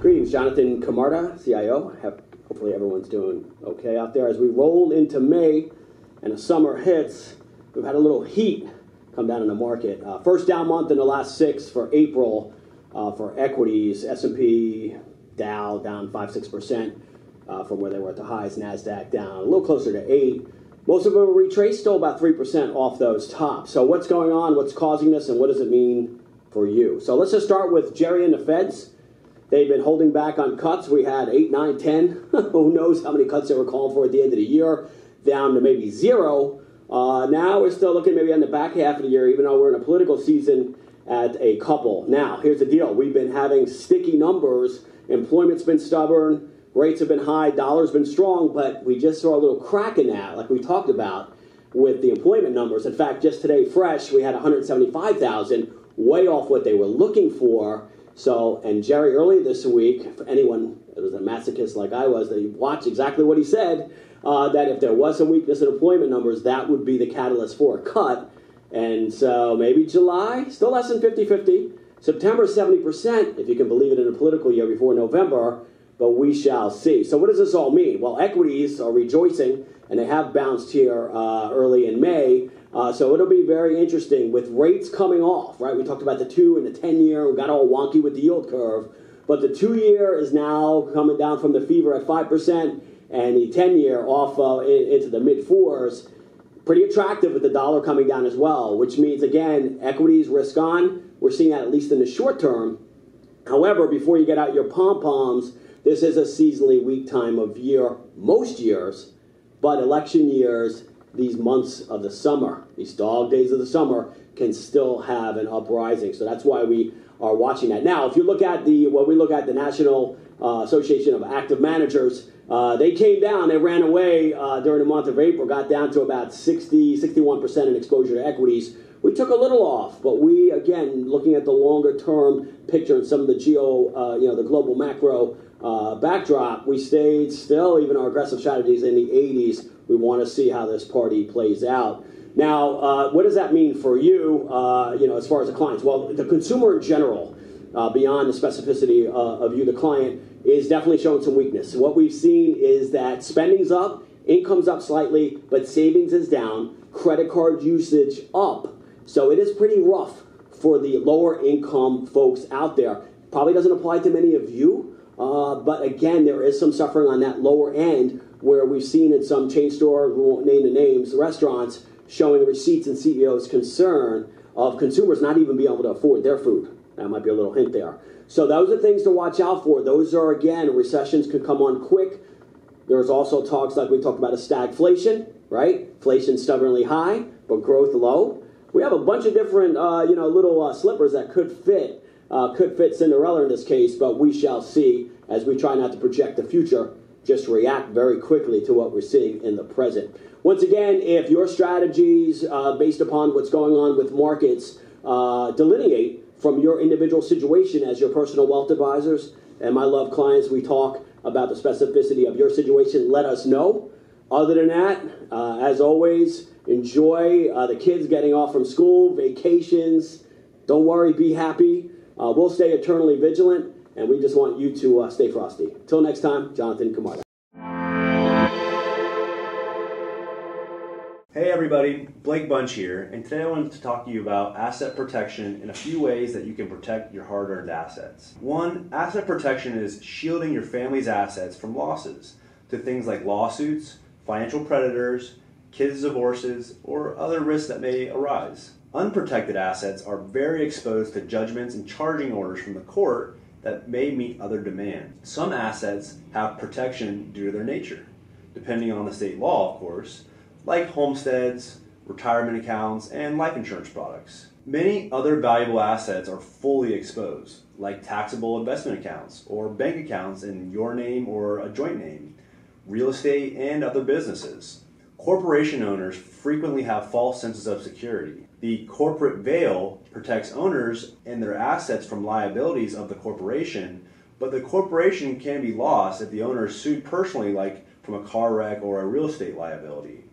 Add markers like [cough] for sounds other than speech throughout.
Greetings, Jonathan Camarda, CIO. Hopefully, everyone's doing okay out there. As we roll into May and the summer hits, we've had a little heat come down in the market. Uh, first down month in the last six for April uh, for equities. S&P, Dow down five six percent uh, from where they were at the highs. Nasdaq down a little closer to eight. Most of them retraced, still about three percent off those tops. So what's going on? What's causing this, and what does it mean for you? So let's just start with Jerry and the Feds. They've been holding back on cuts. We had 8, 9, 10. [laughs] Who knows how many cuts they were calling for at the end of the year, down to maybe zero. Uh, now we're still looking maybe on the back half of the year, even though we're in a political season, at a couple. Now, here's the deal we've been having sticky numbers. Employment's been stubborn, rates have been high, dollar's been strong, but we just saw a little crack in that, like we talked about with the employment numbers. In fact, just today, fresh, we had 175,000, way off what they were looking for. So, and Jerry early this week, for anyone that was a masochist like I was, they watched exactly what he said uh, that if there was some weakness in employment numbers, that would be the catalyst for a cut. And so maybe July, still less than 50 50. September, 70%, if you can believe it in a political year before November, but we shall see. So, what does this all mean? Well, equities are rejoicing, and they have bounced here uh, early in May. Uh, so it'll be very interesting with rates coming off, right? We talked about the two and the 10 year, we got all wonky with the yield curve, but the two year is now coming down from the fever at 5%, and the 10 year off uh, into the mid fours. Pretty attractive with the dollar coming down as well, which means, again, equities risk on. We're seeing that at least in the short term. However, before you get out your pom poms, this is a seasonally weak time of year, most years, but election years these months of the summer, these dog days of the summer, can still have an uprising. So that's why we are watching that. Now, if you look at the what we look at the National uh, Association of Active Managers, uh, they came down, they ran away uh, during the month of April, got down to about 60, 61% in exposure to equities. We took a little off, but we, again, looking at the longer term picture and some of the geo, uh, you know, the global macro uh, backdrop, we stayed still, even our aggressive strategies in the 80s we want to see how this party plays out. Now, uh, what does that mean for you, uh, you know, as far as the clients? Well, the consumer in general, uh, beyond the specificity uh, of you, the client, is definitely showing some weakness. What we've seen is that spending's up, income's up slightly, but savings is down, credit card usage up. So it is pretty rough for the lower income folks out there. Probably doesn't apply to many of you, uh, but again, there is some suffering on that lower end where we've seen in some chain store, we won't name the names, restaurants showing receipts and CEOs' concern of consumers not even being able to afford their food. That might be a little hint there. So those are things to watch out for. Those are again, recessions can come on quick. There's also talks like we talked about a stagflation, right? Inflation stubbornly high, but growth low. We have a bunch of different, uh, you know, little uh, slippers that could fit, uh, could fit Cinderella in this case, but we shall see as we try not to project the future just react very quickly to what we're seeing in the present. Once again, if your strategies uh, based upon what's going on with markets uh, delineate from your individual situation as your personal wealth advisors and my love clients, we talk about the specificity of your situation. Let us know. Other than that, uh, as always, enjoy uh, the kids getting off from school, vacations. Don't worry, be happy. Uh, we'll stay eternally vigilant and we just want you to uh, stay frosty. Till next time, Jonathan Camarda. Hey everybody, Blake Bunch here, and today I wanted to talk to you about asset protection and a few ways that you can protect your hard earned assets. One, asset protection is shielding your family's assets from losses to things like lawsuits, financial predators, kids' divorces, or other risks that may arise. Unprotected assets are very exposed to judgments and charging orders from the court that may meet other demands. Some assets have protection due to their nature, depending on the state law, of course, like homesteads, retirement accounts, and life insurance products. Many other valuable assets are fully exposed, like taxable investment accounts or bank accounts in your name or a joint name, real estate, and other businesses. Corporation owners frequently have false senses of security. The corporate veil protects owners and their assets from liabilities of the corporation, but the corporation can be lost if the owner is sued personally, like from a car wreck or a real estate liability.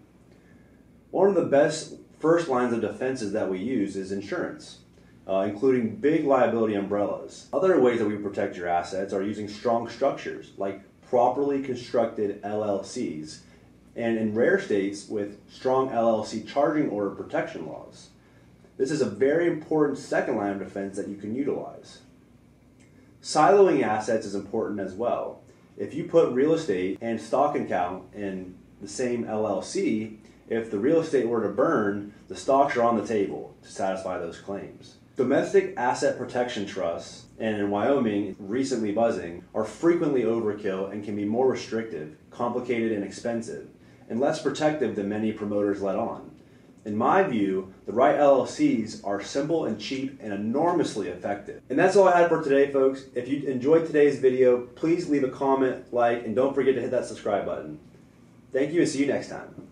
One of the best first lines of defenses that we use is insurance. uh, including big liability umbrellas. Other ways that we protect your assets are using strong structures, like properly constructed LLCs, and in rare states with strong LLC charging order protection laws. This is a very important second line of defense that you can utilize. Siloing assets is important as well. If you put real estate and stock account in the same LLC, if the real estate were to burn, the stocks are on the table to satisfy those claims. Domestic asset protection trusts, and in Wyoming, recently buzzing, are frequently overkill and can be more restrictive, complicated, and expensive, and less protective than many promoters let on. In my view, the right LLCs are simple and cheap and enormously effective. And that's all I had for today, folks. If you enjoyed today's video, please leave a comment, like, and don't forget to hit that subscribe button. Thank you and see you next time.